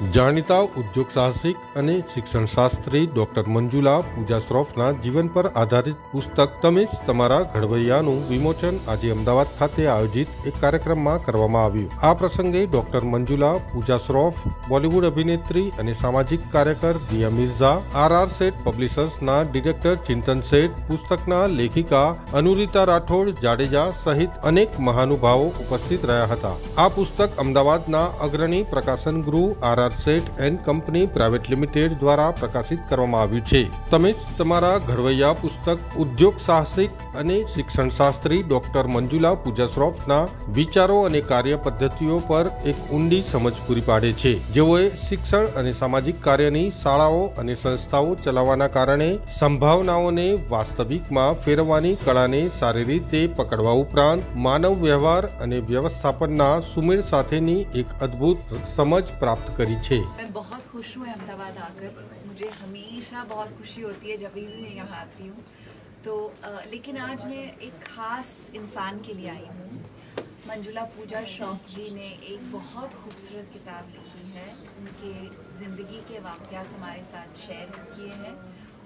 જાણીતા ઉદ્યોગ સાહસિક અને શિક્ષણ શાસ્ત્રી ડોક્ટર મંજુલા પૂજા શ્રોફના જીવન પર આધારિત પુસ્તક તમેશ તમારા ઘડવૈયાનું વિમોચન આજે અમદાવાદ ખાતે આયોજિત એક કાર્યક્રમમાં કરવામાં આવ્યું. આ પ્રસંગે ડોક્ટર મંજુલા પૂજા શ્રોફ બોલિવૂડ અભિનેત્રી અને સામાજિક કાર્યકર દિયા મિર્ઝા આર આર સેટ પબ્લિશર્સના ડિરેક્ટર ચિંતન શેઠ, પુસ્તકના લેખિકા અનુરિતા રાઠોડ, જાડેજા સહિત અનેક મહાનુભાવો ઉપસ્થિત રહ્યા હતા. આ પુસ્તક અમદાવાદના અગ્રણી પ્રકાશન ગૃહ R R set and company private limited દ્વારા પ્રકાશિત કરવામાં આવ્યું છે તમે તમારા ઘડવૈયા પુસ્તક ઉદ્યોગ સાહસિક અને શિક્ષણ શાસ્ત્રી ડોક્ટર મંજુલા પૂજાશ્રોફના વિચારો અને કાર્ય પદ્ધતિઓ પર એક ઊંડી સમજ પૂરી પાડે છે જેઓએ શિક્ષણ અને સામાજિક કાર્યની શાળાઓ અને સંસ્થાઓ ચલાવવાના કારણે સંભાવનાઓને વાસ્તવિકમાં ફેરવવાની કળાને સારી રીતે પકડવા ઉપરાંત માનવ વ્યવહાર અને વ્યવસ્થાપનના સુમેળ સાથેની એક અદ્ભુત સમજ પ્રાપ્ત કરી છે मैं बहुत खुश हूँ अहमदाबाद आकर। मुझे हमेशा बहुत खुशी होती है जब भी मैं यहाँ आती हूँ। तो अ, लेकिन आज मैं एक ख़ास इंसान के लिए आई हूँ। मंजुला पूजा श्रॉफ जी ने एक बहुत खूबसूरत किताब लिखी है। उनके ज़िंदगी के वाक़यात हमारे साथ शेयर किए हैं।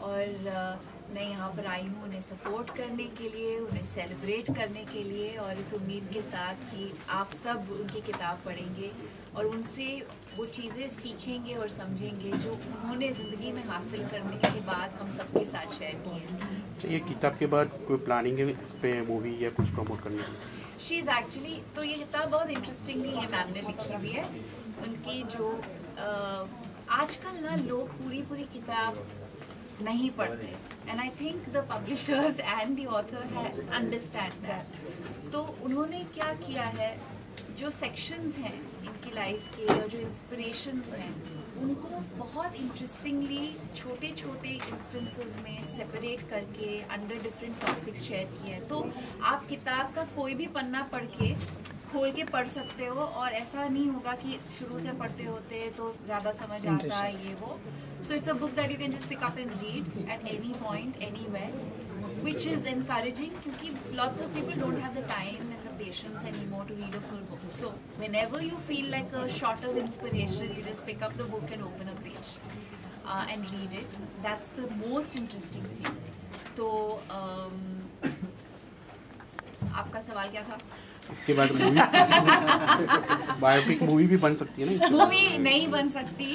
और अ, मैं यहाँ पर आई हूँ उन्हें सपोर्ट करने के लिए उन्हें सेलिब्रेट करने के लिए और इस उम्मीद के साथ कि आप सब उनकी किताब पढ़ेंगे और उनसे वो चीज़ें सीखेंगे और समझेंगे जो उन्होंने ज़िंदगी में हासिल करने के बाद हम सबके साथ शेयर किए हैं। अच्छा, ये किताब के बाद कोई प्लानिंग है इस पे मूवी या कुछ प्रमोट करने की शी इज़ एक्चुअली तो ये किताब बहुत इंटरेस्टिंगली ये मैम ने लिखी हुई है। उनकी जो आजकल ना लोग पूरी पूरी किताब नहीं पढ़ते। And I think the publishers and the author understand that तो उन्होंने क्या किया है? जो सेक्शंस हैं इनकी लाइफ के और जो इंस्पिरेशंस हैं उनको बहुत इंटरेस्टिंगली छोटे छोटे इंस्टेंसेस में सेपरेट करके अंडर डिफरेंट टॉपिक्स शेयर किए हैं। तो आप किताब का कोई भी पन्ना पढ़ के खोल के पढ़ सकते हो और ऐसा नहीं होगा कि शुरू से पढ़ते होते तो ज़्यादा समझ आता है ये वो। So it's a book that you can just pick up and read at any point any way which is encouraging क्योंकि lots of people don't have the time patience anymore to read a full book. So whenever you feel like a shot of inspiration, you just pick up the book and open a page uh, and read it. That's the most interesting thing. तो um, आपका सवाल क्या था इसके बाद movie biopic movie भी बन सकती है ना मूवी नहीं बन सकती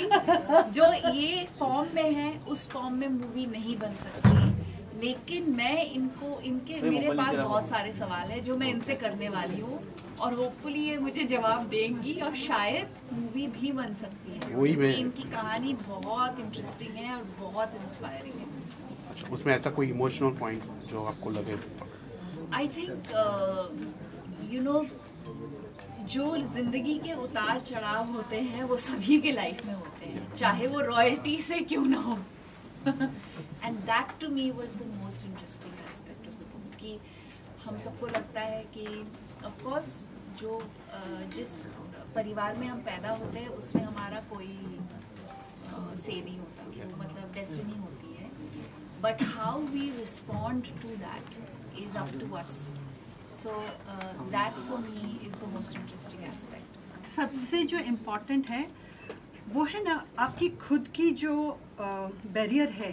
जो ये फॉर्म में है उस फॉर्म में मूवी नहीं बन सकती लेकिन मैं इनको इनके मेरे पास बहुत सारे सवाल है जो मैं इनसे करने वाली हूँ और होपफुली ये मुझे जवाब देंगी और शायद मूवी भी बन सकती है। वही मैं- इनकी कहानी बहुत इंटरेस्टिंग है और बहुत इंस्पायरिंग है। उसमें ऐसा कोई इमोशनल पॉइंट जो आपको लगे? आई थिंक यू नो जो ज़िंदगी के उतार चढ़ाव होते हैं वो सभी के लाइफ में होते हैं। चाहे वो रॉयल्टी से क्यों ना हो। And that to me was the most interesting aspect of the book कि हम सबको लगता है कि ऑफकोर्स जो जिस परिवार में हम पैदा होते हैं, उसमें हमारा कोई से नहीं होता वो मतलब डेस्टिनी होती है। But how we respond to that is up to us so that for me is the most interesting aspect सबसे जो इम्पोर्टेंट है वो है ना, आपकी खुद की जो बैरियर है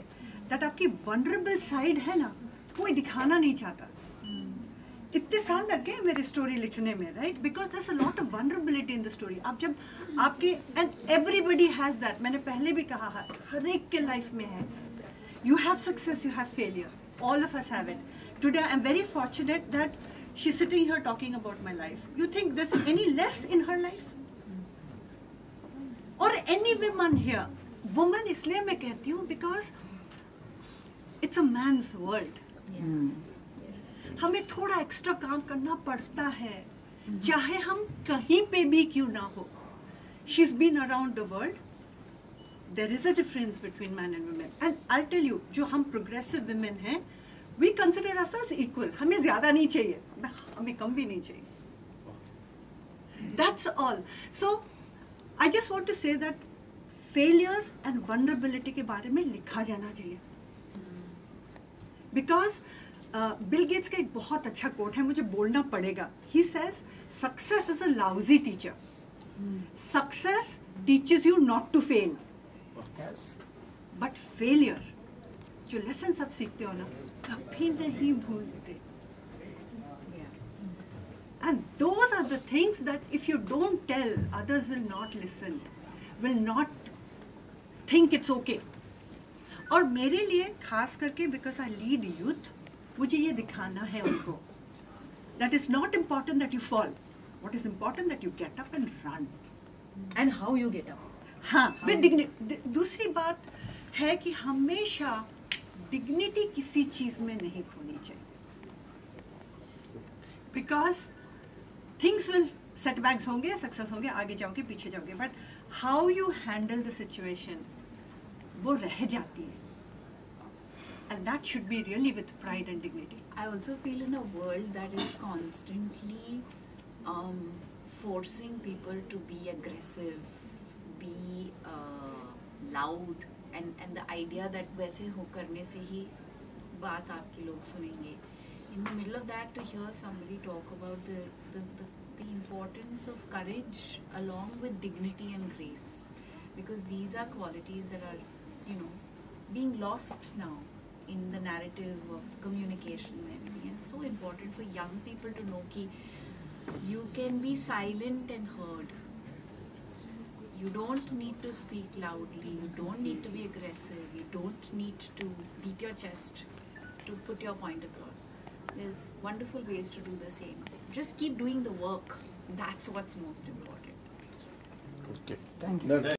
दैट आपकी वनरेबल साइड है ना, कोई दिखाना नहीं चाहता। इतने साल लग गए मेरे स्टोरी लिखने में right because that's a vulnerability in the story आप जब आपके एंड एवरीबडी हैज़ दैट मैंने पहले भी कहा, हर एक के लाइफ में है। You have success you have failure all of us have it today I am very fortunate that she sitting her talking about my life you think this any less in her life any woman here woman इसलिए मैं कहती हूँ because it's a man's world Yeah. हमें थोड़ा extra काम करना पड़ता है चाहे हम कहीं पे भी क्यों ना हो she's been around the world there is a difference between men and women and i'll tell you जो हम progressive women हैं we consider ourselves equal हमें ज़्यादा नहीं चाहिए हमें कम भी नहीं चाहिए that's all so i just want to say that failure and vulnerability के बारे में लिखा जाना चाहिए। बिकॉज़ बिल गेट्स का एक बहुत अच्छा कोट है मुझे बोलना पड़ेगा। He says success is a lousy teacher success teaches you not to fail but failure जो लेसन सब सीखते हो ना कभी नहीं भूलते and things that if you don't tell others will not listen will not think it's okay और मेरे लिए खास करके बिकॉज़ आई लीड यूथ मुझे ये दिखाना है उनको। That is not important that you fall what is important that you get up and run And how you get up. हाँ विद डिग्निटी दूसरी बात है कि हमेशा डिग्निटी किसी चीज़ में नहीं खोनी चाहिए। बिकॉज़ थिंग्स विल सेटबैक्स होंगे सक्सेस होंगे आगे जाओगे पीछे जाओगे but how you handle the situation वो रह जाती है and that should be really with pride and dignity I also feel in a world that is constantly um, forcing people to be aggressive, be uh, loud, and and the idea that वैसे हो करने से ही बात आपके लोग सुनेंगे. In the middle of that, to hear somebody talk about the the, the the importance of courage along with dignity and grace, because these are qualities that are, you know, being lost now in the narrative of communication and so important for young people to know ki you can be silent and heard. You don't need to speak loudly. You don't need to be aggressive. You don't need to beat your chest to put your point across. There's wonderful ways to do the same. Just keep doing the work. That's what's most important. Okay. Thank you.